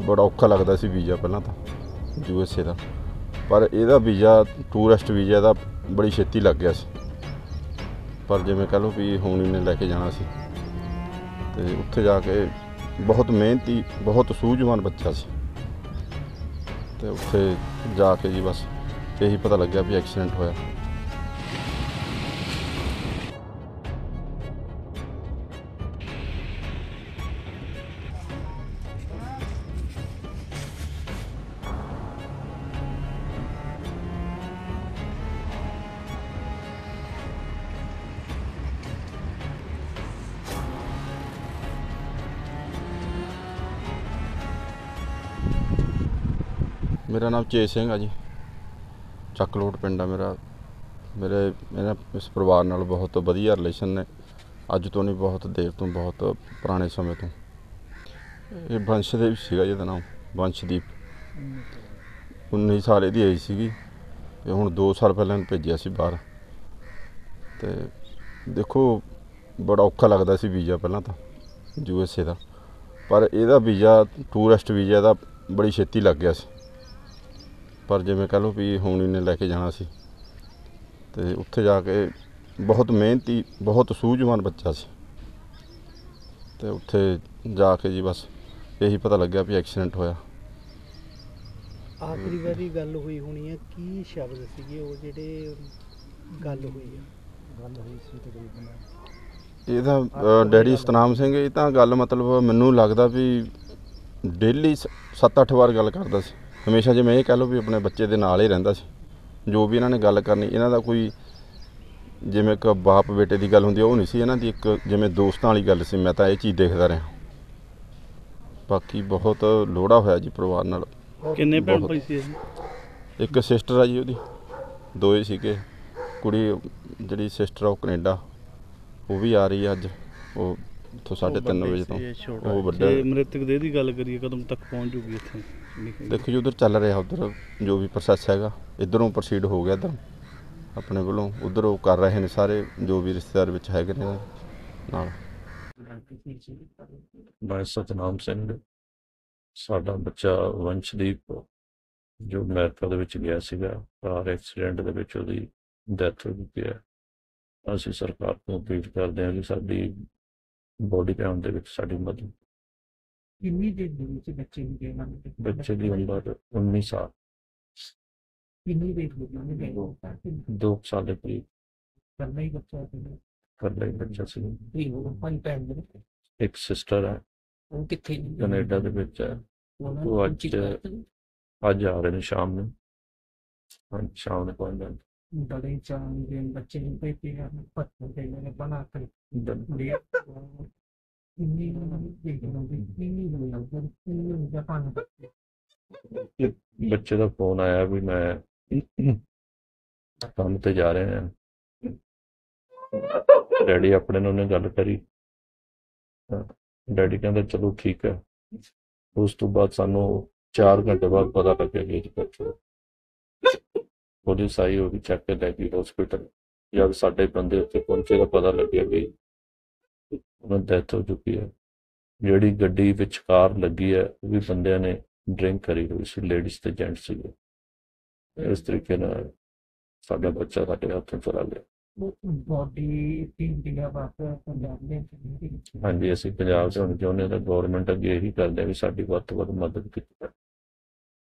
ਬੜਾ ਔਖਾ ਲੱਗਦਾ ਸੀ ਵੀਜ਼ਾ ਪਹਿਲਾਂ ਤਾਂ, ਯੂ ਐੱਸ ਏ ਦਾ। ਪਰ ਇਹਦਾ ਵੀਜ਼ਾ, ਟੂਰਿਸਟ ਵੀਜ਼ਾ ਦਾ ਬੜੀ ਛੇਤੀ ਲੱਗ ਗਿਆ ਸੀ। ਪਰ ਜਿਵੇਂ ਕਹ ਲਓ ਵੀ ਹੁਣ ਇਹਨੇ ਲੈ ਕੇ ਜਾਣਾ ਸੀ। ਤੇ ਉੱਥੇ ਜਾ ਕੇ ਬਹੁਤ ਮਿਹਨਤੀ, ਬਹੁਤ ਸੂਝਵਾਨ ਬੱਚਾ ਸੀ। ਤੇ ਉੱਥੇ ਜਾ ਕੇ ਜੀ ਬਸ ਇਹੀ ਪਤਾ ਲੱਗਿਆ ਵੀ ਐਕਸੀਡੈਂਟ ਹੋਇਆ। ਮੇਰਾ ਨਾਮ ਚੇ ਸਿੰਘ ਆ ਜੀ। ਚੱਕਲੋਟ ਪਿੰਡ ਆ ਮੇਰਾ। ਮੇਰੇ, ਮੇਰਾ ਇਸ ਪਰਿਵਾਰ ਨਾਲ ਬਹੁਤ ਵਧੀਆ ਰਿਲੇਸ਼ਨ ਨੇ। ਅੱਜ ਤੋਂ ਨਹੀਂ, ਬਹੁਤ ਦੇਰ ਤੋਂ, ਬਹੁਤ ਪੁਰਾਣੇ ਸਮੇਂ ਤੋਂ। ਇਹ ਵੰਸ਼ ਦੇ ਸੀਗਾ ਜਿਹਦਾ ਨਾਮ, ਵੰਸ਼ਦੀਪ। 19 ਸਾਲ ਦੀ ਏਜ ਸੀਗੀ। ਤੇ ਹੁਣ 2 ਸਾਲ ਪਹਿਲਾਂ ਇਹਨੂੰ ਭੇਜਿਆ ਸੀ ਬਾਹਰ। ਤੇ ਦੇਖੋ, ਬੜਾ ਔਖਾ ਲੱਗਦਾ ਸੀ ਵੀਜ਼ਾ ਪਹਿਲਾਂ ਤਾਂ ਯੂਐਸਏ ਦਾ। ਪਰ ਇਹਦਾ ਵੀਜ਼ਾ ਟੂਰਿਸਟ ਵੀਜ਼ਾ ਦਾ ਬੜੀ ਛੇਤੀ ਲੱਗ ਗਿਆ ਸੀ। ਪਰ ਜਿਵੇਂ ਕਹ ਲਓ ਵੀ ਹੁਣ ਇਹਨੇ ਲੈ ਕੇ ਜਾਣਾ ਸੀ ਤੇ ਉੱਥੇ ਜਾ ਕੇ ਬਹੁਤ ਮਿਹਨਤੀ ਬਹੁਤ ਸੂਝਵਾਨ ਬੱਚਾ ਸੀ। ਤੇ ਉੱਥੇ ਜਾ ਕੇ ਜੀ ਬਸ ਇਹੀ ਪਤਾ ਲੱਗਿਆ ਵੀ ਐਕਸੀਡੈਂਟ ਹੋਇਆ। ਆਖਰੀ ਵਾਰੀ ਗੱਲ ਹੋਈ ਹੋਣੀ ਹੈ ਕੀ ਸ਼ਬਦ ਸੀਗੇ ਉਹ ਜਿਹੜੇ ਗੱਲ ਹੋਈ ਹੈ ਗੱਲ ਹੋਈ ਸੀ ਤਕਰੀਬਨ। ਇਹਦਾ ਅ, ਡੈਡੀ ਸਤਨਾਮ ਸਿੰਘ ਇਹ ਤਾਂ ਗੱਲ ਮਤਲਬ ਮੈਨੂੰ ਲੱਗਦਾ ਵੀ ਡੇਲੀ 7-8 ਵਾਰ ਗੱਲ ਕਰਦਾ ਸੀ। ਹਮੇਸ਼ਾ ਜਿਵੇਂ ਇਹ ਕਹਿ ਲਓ ਵੀ ਆਪਣੇ ਬੱਚੇ ਦੇ ਨਾਲ ਹੀ ਰਹਿੰਦਾ ਸੀ। ਜੋ ਵੀ ਇਹਨਾਂ ਨੇ ਗੱਲ ਕਰਨੀ ਇਹਨਾਂ ਦਾ ਕੋਈ ਜਿਵੇਂ ਇੱਕ ਬਾਪ ਬੇਟੇ ਦੀ ਗੱਲ ਹੁੰਦੀ ਉਹ ਨਹੀਂ ਸੀ ਇਹਨਾਂ ਦੀ ਇੱਕ ਜਿਵੇਂ ਦੋਸਤਾਂ ਵਾਲੀ ਗੱਲ ਸੀ। ਮੈਂ ਤਾਂ ਇਹ ਚੀਜ਼ ਦੇਖਦਾ ਰਿਹਾ। ਬਾਕੀ ਬਹੁਤ ਲੋੜਾ ਹੋਇਆ ਜੀ ਪਰਿਵਾਰ ਨਾਲ। ਕਿੰਨੇ ਭੈਣ। ਭਾਈ ਸੀ ਇਹ ਇੱਕ ਸਿਸਟਰ ਆ ਜੀ ਉਹਦੀ। ਦੋਏ ਸੀਗੇ। ਕੁੜੀ ਜਿਹੜੀ ਸਿਸਟਰ ਆ ਉਹ ਕੈਨੇਡਾ। ਉਹ ਵੀ ਆ ਰਹੀ ਅੱਜ। ਉਹ ਤੋਂ 3:30 ਵਜੇ ਤੋਂ। ਉਹ ਵੱਡਾ। ਜੇ ਮ੍ਰਿਤਕ ਦੇ ਦੀ ਗੱਲ ਕਰੀਏ ਕਦੋਂ ਤੱਕ ਪਹੁੰਚ ਜੂਗੀ ਇੱਥੇ? ਦੇਖੋ ਜੀ ਉਧਰ ਚੱਲ ਰਿਹਾ ਉਧਰ ਜੋ ਵੀ ਪ੍ਰੋਸੈਸ ਹੈਗਾ। ਇਧਰੋਂ ਪ੍ਰੋਸੀਡ ਹੋ ਗਿਆ ਇੱਧਰ। ਆਪਣੇ ਵੱਲੋਂ ਉਧਰ ਉਹ ਕਰ ਰਹੇ ਨੇ ਸਾਰੇ ਜੋ ਵੀ ਰਿਸ਼ਤੇਦਾਰ ਵਿੱਚ ਹੈਗੇ ਨੇ ਨਾਲ। ਮੈਂ ਸਤਨਾਮ ਸਿੰਘ। ਸਾਡਾ ਬੱਚਾ ਵੰਸ਼ਦੀਪ ਜੋ ਅਮਰੀਕਾ ਦੇ ਵਿੱਚ ਗਿਆ ਸੀਗਾ ਕਾਰ ਐਕਸੀਡੈਂਟ ਦੇ ਵਿੱਚ ਉਹਦੀ ਡੈਥ ਹੋ ਗਈ ਹੈ। ਅਸੀਂ ਸਰਕਾਰ ਤੋਂ ਅਪੀਲ ਕਰਦੇ ਹਾਂ ਕਿ ਸਾਡੀ ਬੋਡੀ ਕਾਊਂਟ ਦੇ ਵਿੱਚ ਸਾਡੀ ਮਦਦ ਕਿੰਨੀ ਦੇਰ ਦੇ ਵਿੱਚ ਬੱਚੇ ਨੂੰ ਦੇਣਾ ਬੱਚੇ ਦੀ ਉਮਰ 19 ਸਾਲ। ਕਿੰਨੀ ਦੇਰ ਹੋ ਗਈ ਉਹਨੇ ਦੇਣਾ? 2 ਸਾਲ ਦੇ ਕਰੀਬ। ਕਰਨਾ ਹੀ ਬੱਚਾ ਸੀ ਕਰ ਲਈ ਬੱਚਾ ਸੀ। ਇਹ ਉਹ ਪੰਜ ਭੈਣ ਦੇ ਇੱਕ ਸਿਸਟਰ ਹੈ। ਉਹ ਕਿੱਥੇ ਨੇ? ਕੈਨੇਡਾ ਦੇ ਵਿੱਚ ਹੈ। ਉਹਨਾਂ ਉਹ ਨੂੰ ਅੱਜ- ਚਿੱਤ ਕਰਤੇ। ਅੱਜ ਆ ਰਹੇ ਨੇ ਸ਼ਾਮ ਨੂੰ। ਹਾਂ ਸ਼ਾਮ ਨੂੰ ਜਾਣਗੇ ਬੜੇ ਚਾਂ ਦੇ ਬੱਚੇ ਨੂੰ ਭੇਜੇ ਆ ਪੱਤਰ ਦੇ ਨੇ ਬਣਾ ਕੇ ਲਿਆ ਕਿੰਨੀ ਨੂੰ ਦੇਖ ਲਓ ਕਿੰਨੀ ਨੂੰ ਲੱਗਦਾ ਬੱਚੇ ਦਾ ਫੋਨ ਆਇਆ ਵੀ ਮੈਂ ਕੰਮ ਤੇ ਜਾ ਰਹੇ ਹਾਂ। ਡੈਡੀ ਆਪਣੇ ਨਾਲ ਉਹਨੇ ਗੱਲ ਕਰੀ। ਡੈਡੀ ਕਹਿੰਦਾ ਚਲੋ ਠੀਕ ਹੈ। ਉਸ ਤੋਂ ਬਾਅਦ ਸਾਨੂੰ 4 ਘੰਟੇ ਬਾਅਦ ਪਤਾ ਲੱਗਿਆ ਕਿ ਇਹ ਬੱਚਾ ਪੁਲਿਸ ਆਈ ਉਹ ਵੀ ਚੱਕ ਕੇ ਲੈ ਗਈ ਹਸਪੀਟਲ ਜਦ ਸਾਡੇ ਬੰਦੇ ਉੱਥੇ ਪਹੁੰਚੇ ਤਾਂ ਪਤਾ ਲੱਗਿਆ ਕਿ ਉਹਨਾਂ ਦੀ ਡੈਥ ਹੋ ਚੁੱਕੀ ਹੈ। ਜਿਹੜੀ ਗੱਡੀ ਵਿੱਚ ਕਾਰ ਲੱਗੀ ਹੈ ਉਹ ਵੀ ਬੰਦਿਆਂ ਨੇ ਡਰਿੰਕ ਕਰੀ ਹੋਈ ਸੀ ਲੇਡੀਜ਼ ਤੇ ਜੈਂਟਸ ਸੀਗੇ। ਇਸ ਤਰੀਕੇ ਨਾਲ ਸਾਡਾ ਬੱਚਾ ਸਾਡੇ ਹੱਥੋਂ ਚਲਾ ਗਿਆ। ਬੋਡੀ ਤਿੰਨ ਦਿਨਾਂ ਬਾਅਦ ਪੰਜਾਬ ਦੇ ਹਾਂਜੀ ਅਸੀਂ ਪੰਜਾਬ ਹੁਣ ਚਾਹੁੰਦੇ ਤਾਂ ਗਵਰਨਮੈਂਟ ਅੱਗੇ ਇਹੀ ਕਰਦੇ ਆ ਵੀ ਸਾਡੀ ਵੱਧ ਤੋਂ ਵੱਧ ਮਦਦ ਕੀਤੀ